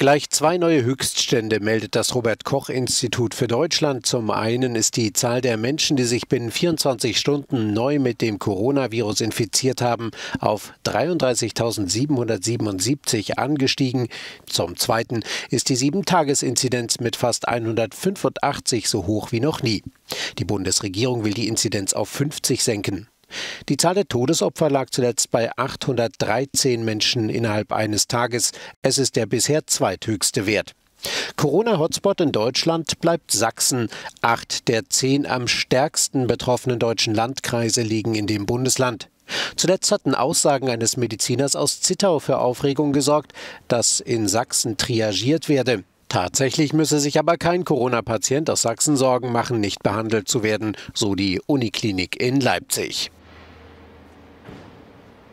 Gleich zwei neue Höchststände meldet das Robert Koch Institut für Deutschland. Zum einen ist die Zahl der Menschen, die sich binnen 24 Stunden neu mit dem Coronavirus infiziert haben, auf 33.777 angestiegen. Zum zweiten ist die 7-Tages-Inzidenz mit fast 185 so hoch wie noch nie. Die Bundesregierung will die Inzidenz auf 50 senken. Die Zahl der Todesopfer lag zuletzt bei 813 Menschen innerhalb eines Tages. Es ist der bisher zweithöchste Wert. Corona-Hotspot in Deutschland bleibt Sachsen. Acht der zehn am stärksten betroffenen deutschen Landkreise liegen in dem Bundesland. Zuletzt hatten Aussagen eines Mediziners aus Zittau für Aufregung gesorgt, dass in Sachsen triagiert werde. Tatsächlich müsse sich aber kein Corona-Patient aus Sachsen Sorgen machen, nicht behandelt zu werden, so die Uniklinik in Leipzig.